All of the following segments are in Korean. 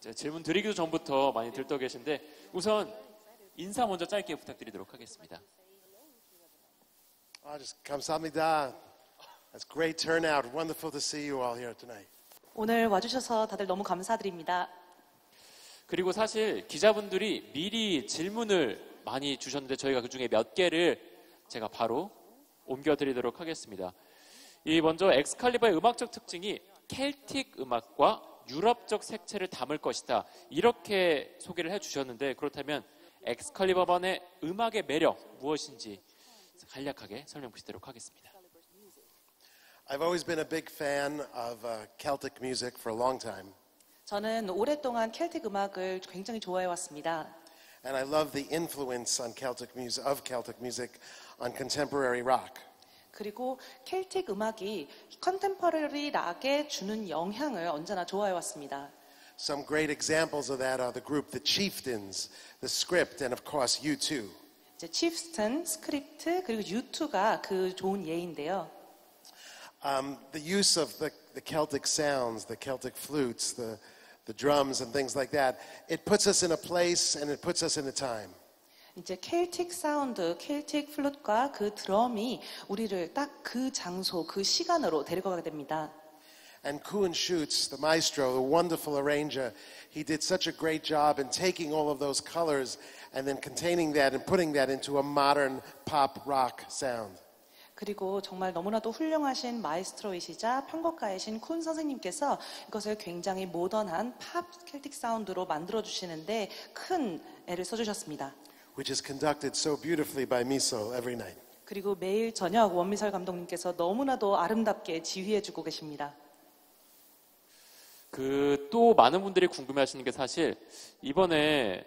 자, 질문 드리기도 전부터 많이 들떠 계신데 우선 인사 먼저 짧게 부탁드리도록 하겠습니다. Oh, just 감사합니다. That's great turnout. Wonderful to see you all here tonight. 오늘 와주셔서 다들 너무 감사드립니다. 그리고 사실 기자분들이 미리 질문을 많이 주셨는데 저희가 그 중에 몇 개를 제가 바로 옮겨드리도록 하겠습니다. 이 먼저 엑스칼리버의 음악적 특징이 켈틱 음악과 유럽적 색채를 담을 것이다. 이렇게 소개를 해주셨는데 그렇다면 엑스칼리버만의 음악의 매력 무엇인지 간략하게 설명 부시도록 하겠습니다. I've always been a big fan of uh, Celtic music for a long time, 저는 오랫동안 켈틱 음악을 굉장히 좋아해 왔습니다. and I love the influence on Celtic music of Celtic music on contemporary rock. 그리고 켈틱 음악이 컨템퍼러리 락에 주는 영향을 언제나 좋아해 왔습니다. Some great examples of that are the group The Chieftains, The Script, and of course U2. 이제 치프스턴, 스크립트 그리고 U2가 그 좋은 예인데요. Um, the use of the, the Celtic sounds, the Celtic flutes, the, the drums, and things like that, it puts us in a place and it puts us in a time. 이제 켈틱 사운드, 켈틱 플룻과 그 드럼이 우리를 딱 그 장소, 그 시간으로 데려가게 됩니다. And Koen Schoots, the maestro, the wonderful arranger, he did such a great job in taking all of those colors and then containing that and putting that into a modern pop rock sound. 그리고 정말 너무나도 훌륭하신 마에스트로이시자 편곡가이신 쿤 선생님께서 이것을 굉장히 모던한 팝 켈틱 사운드로 만들어 주시는데 큰 애를 써주셨습니다. Which is conducted so beautifully by Miso every night. 그리고 매일 저녁 원미설 감독님께서 너무나도 아름답게 지휘해주고 계십니다. 그 또 많은 분들이 궁금해하시는 게 사실 이번에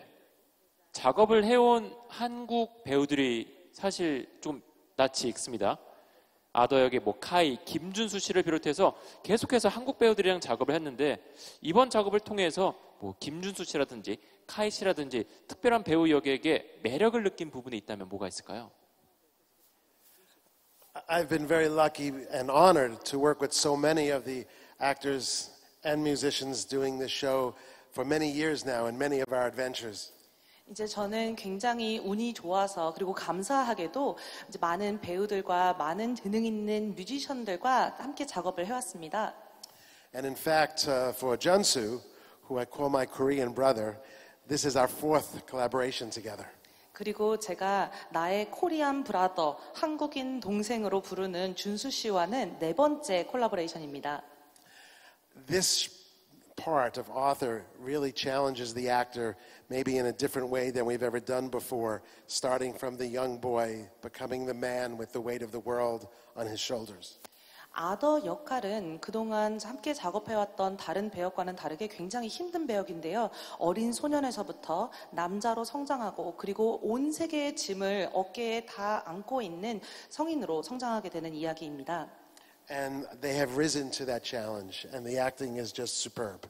작업을 해온 한국 배우들이 사실 좀 낯이 익습니다. 아더 역의 뭐 카이, 김준수 씨를 비롯해서 계속해서 한국 배우들이랑 작업을 했는데 이번 작업을 통해서 뭐 김준수 씨라든지 카이 씨라든지 특별한 배우 역에게 매력을 느낀 부분이 있다면 뭐가 있을까요? I've been very lucky and honored to work with so many of the actors and musicians doing this show for many years now in many of our adventures. 이제 저는 굉장히 운이 좋아서 그리고 감사하게도 이제 많은 배우들과 많은 재능 있는 뮤지션들과 함께 작업을 해왔습니다. And in fact, uh, for Junsu, who I call my Korean brother, this is our fourth collaboration together. 그리고 제가 나의 코리안 브라더, 한국인 동생으로 부르는 준수 씨와는 네 번째 콜라보레이션입니다. This part of author really challenges the actor maybe in a different way than we've ever done before, starting from the young boy becoming the man with the weight of the world on his shoulders. 아더 역할은 그동안 함께 작업해왔던 다른 배역과는 다르게 굉장히 힘든 배역인데요. 어린 소년에서부터 남자로 성장하고 그리고 온 세계의 짐을 어깨에 다 안고 있는 성인으로 성장하게 되는 이야기입니다. And they have risen to that challenge, and the acting is just superb.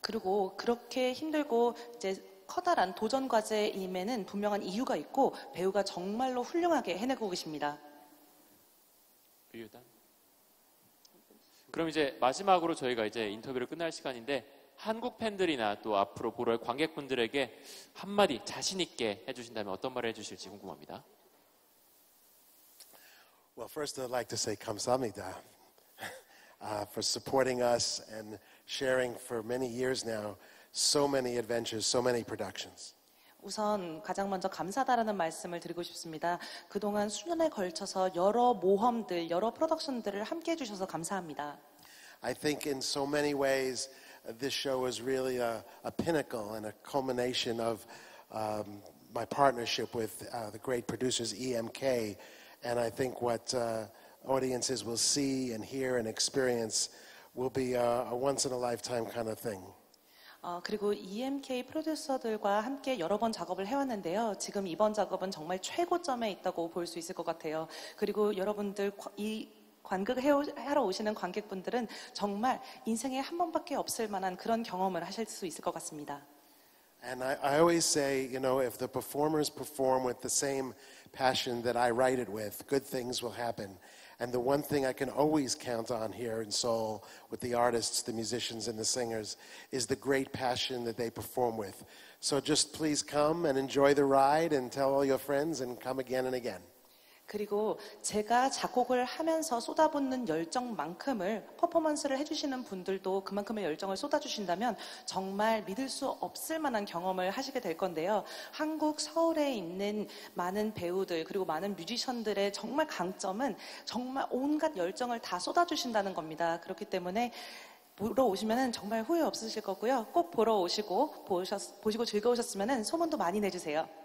그리고 그렇게 힘들고 이제 커다란 도전 과제임에는 분명한 이유가 있고 배우가 정말로 훌륭하게 해내고 계십니다. 유단. 그럼 이제 마지막으로 저희가 이제 인터뷰를 끝날 시간인데 한국 팬들이나 또 앞으로 보러 올 관객분들에게 한마디 자신 있게 해주신다면 어떤 말을 해주실지 궁금합니다. Well, first, I'd like to say 감사합니다 uh, for supporting us and sharing for many years now so many adventures, so many productions. 우선 가장 먼저 감사하다라는 말씀을 드리고 싶습니다. 그동안 수년에 걸쳐서 여러 모험들, 여러 프로덕션들을 함께 해주셔서 감사합니다. I think in so many ways, uh, this show is really a, a pinnacle and a culmination of um, my partnership with uh, the great producers EMK. And I think what uh, audiences will see and hear and experience will be a, a once in a lifetime kind of thing. 어, 그리고 EMK 프로듀서들과 함께 여러 번 작업을 해왔는데요. 지금 이번 작업은 정말 최고점에 있다고 볼 수 있을 것 같아요. 그리고 여러분들 과- 이 관극을 해오- 하러 오시는 관객분들은 정말 인생에 한 번밖에 없을 만한 그런 경험을 하실 수 있을 것 같습니다. And I, I always say, you know, if the performers perform with the same passion that I write it with, good things will happen. And the one thing I can always count on here in Seoul with the artists, the musicians, and the singers is the great passion that they perform with. So just please come and enjoy the ride and tell all your friends and come again and again. 그리고 제가 작곡을 하면서 쏟아붓는 열정만큼을 퍼포먼스를 해주시는 분들도 그만큼의 열정을 쏟아주신다면 정말 믿을 수 없을 만한 경험을 하시게 될 건데요. 한국 서울에 있는 많은 배우들 그리고 많은 뮤지션들의 정말 강점은 정말 온갖 열정을 다 쏟아주신다는 겁니다. 그렇기 때문에 보러 오시면 정말 후회 없으실 거고요. 꼭 보러 오시고 보셨, 보시고 즐거우셨으면 소문도 많이 내주세요.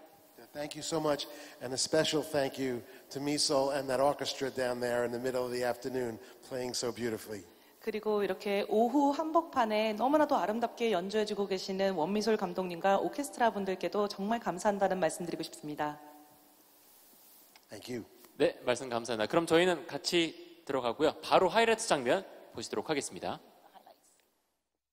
Thank you so much, and a special thank you to Misol and that orchestra down there in the middle of the afternoon playing so beautifully. 그리고 이렇게 오후 한복판에 너무나도 아름답게 연주해주고 계시는 원미솔 감독님과 오케스트라 분들께도 정말 감사한다는 말씀드리고 싶습니다. Thank you. 네, 말씀 감사합니다. 그럼 저희는 같이 들어가고요. 바로 하이라이트 장면 보시도록 하겠습니다.